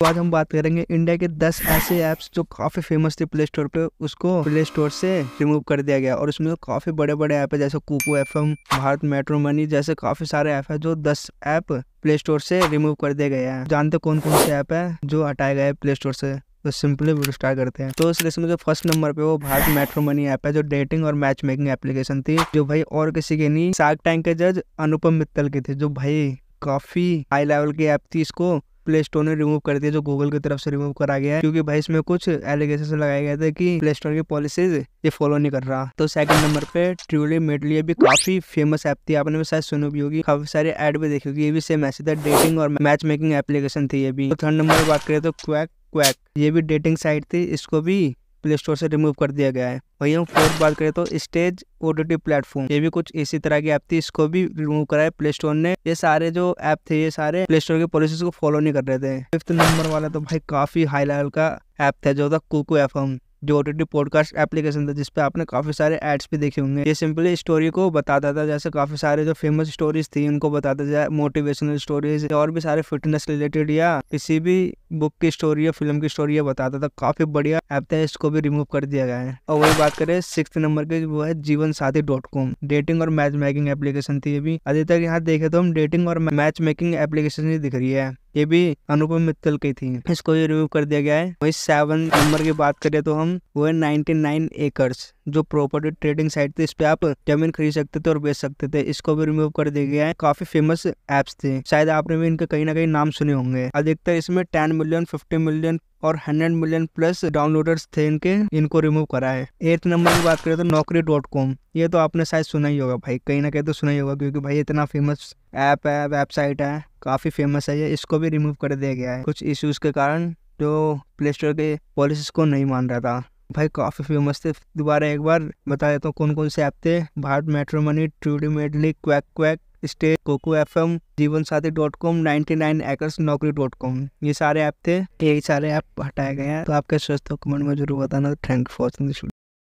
तो आज हम बात करेंगे इंडिया के 10 ऐसे ऐप्स जो काफ़ी फ़ेमस थे प्ले स्टोर पे। उसको प्ले स्टोर से रिमूव कर दिया गया। और उसमें काफ़ी बड़े बड़े ऐप है, जैसे Kuku F Bharat matrimony जैसे काफ़ी सारे ऐप है जो 10 ऐप प्ले स्टोर से रिमूव कर दिए गए हैं। जानते कौन कौन से ऐप है जो हटाए गए प्ले स्टोर से? तो सिंपली वीडियो स्टार्ट करते हैं। तो इस लिस्ट में जो फ़र्स्ट नंबर पे वो भारत मेट्रो मनी ऐप है, जो डेटिंग और मैच मेकिंग एप्लीकेशन थी, जो भाई और किसी के नहीं शार्क टैंक के जज अनुपम मित्तल के थे, जो भाई काफ़ी हाई लेवल की ऐप थी इसको प्ले स्टोर ने रिमूव कर दिया, जो गूगल की तरफ़ से रिमूव करा गया है। क्योंकि भाई, इसमें कुछ एलिगेशन लगाए गए थे कि प्ले स्टोर की पॉलिसीज़ ये फॉलो नहीं कर रहा। तो सेकंड नंबर पे ट्रूली मेडली भी काफ़ी फ़ेमस ऐप थी। आपने भी शायद सुनी भी होगी। काफ़ी सारे एड भी देखी होगी। ये भी सेम ऐसी था डेटिंग और मैच मेकिंग एप्लीकेशन थी ये भी। तो थर्ड नंबर बात करें तो क्वैक क्वैक ये भी डेटिंग साइट थी। इसको भी प्ले स्टोर से रिमूव कर दिया गया है। वहीं हम फोर्थ बात करें तो स्टेज ओटीटी प्लेटफॉर्म, ये भी कुछ इसी तरह की ऐप थी, इसको भी रिमूव करा है प्ले स्टोर ने ये सारे जो ऐप थे, ये सारे प्ले स्टोर के पॉलिसीज़ को फॉलो नहीं कर रहे थे। फिफ्थ नंबर वाला तो भाई काफ़ी हाई लेवल का ऐप था, जो था कुकू एफ़ जो ओटीटी पॉडकास्ट एप्लीकेशन था, जिसपे आपने काफ़ी सारे एड्स भी देखे होंगे। ये सिंपली स्टोरी को बताता था, जैसे काफ़ी सारे जो फ़ेमस स्टोरीज थी, उनको बताता जाए मोटिवेशनल स्टोरीज और भी सारे फिटनेस रिलेटेड या किसी भी बुक की स्टोरी या फ़िल्म की स्टोरी या बताता था। काफ़ी बढ़िया ऐप था, इसको भी रिमूव कर दिया गया है। और वही बात करें सिक्स नंबर के वो है Jeevansathi dot com dating और मैच मेकिंग एप्लीकेशन थी ये भी। अभी तक यहाँ देखे तो हम डेटिंग और मैच मेकिंग एप्लीकेशन ही दिख रही है। ये भी अनुपम मित्तल की थी। इसको भी रिव्यू कर दिया गया है। वही सेवन नंबर की बात करें तो हम, वो है नाइनटी नाइन एकर्स जो प्रॉपर्टी ट्रेडिंग साइट थी। इस पे आप ज़मीन खरीद सकते थे और बेच सकते थे। इसको भी रिमूव कर दिया गया है। काफ़ी फ़ेमस एप्स थे। शायद आपने भी इनके कहीं ना कहीं नाम सुने होंगे। अधिकतर इसमें टेन मिलियन फिफ्टी मिलियन और हंड्रेड मिलियन प्लस डाउनलोडर्स थे इनके, इनको रिमूव करा है। एट नंबर की बात करें तो नौकरी डॉट कॉम ये तो आपने शायद सुना ही होगा भाई। कहीं ना कहीं तो सुना ही होगा क्योंकि भाई इतना फ़ेमस ऐप है वेबसाइट है, काफ़ी फ़ेमस है ये, इसको भी रिमूव कर दिया गया है। कुछ इश्यूज़ के कारण जो प्ले स्टोर के पॉलिसीज़ को नहीं मान रहा था। भाई काफ़ी फ़ेमस थे। दोबारा एक बार बता देता हूँ कौन कौन से ऐप थे। Bharat matrimony Truly Madly quack quack Stage Kuku F M Jeevansathi dot com, ninety nine acres Naukri dot com. ये सारे ऐप थे, यही सारे ऐप हटाए गए हैं। तो आपके स्वस्थ कमेंट में ज़रूर बताना। Thank for watching this